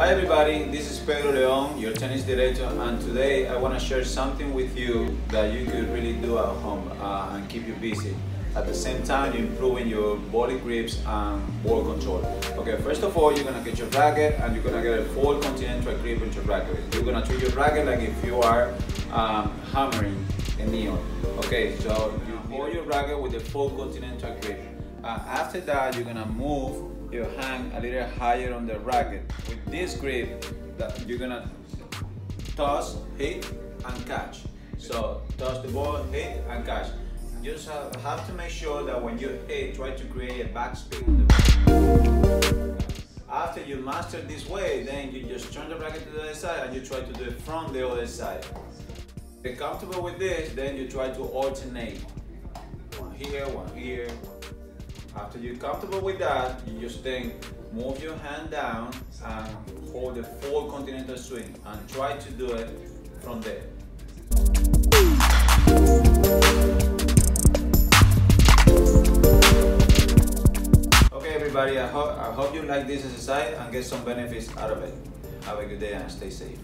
Hi everybody, this is Pedro Leon, your tennis director, and today I want to share something with you that you could really do at home uh, and keep you busy. At the same time, improving your volley grips and ball control. Okay, first of all, you're gonna get your racket and you're gonna get a full continental grip with your racket. You're gonna treat your racket like if you are um, hammering a neon. Okay, so you hold your racket with a full continental grip. Uh, after that, you're gonna move your hand a little higher on the racket. With this grip, that you're gonna toss, hit, and catch. So toss the ball, hit, and catch. You just have to make sure that when you hit, try to create a backspin After you master this way, then you just turn the racket to the other side and you try to do it from the other side. If you're comfortable with this, then you try to alternate. One here, one here, after you're comfortable with that, you just then move your hand down and hold the full continental swing and try to do it from there. Okay everybody, I, ho I hope you like this exercise and get some benefits out of it. Have a good day and stay safe.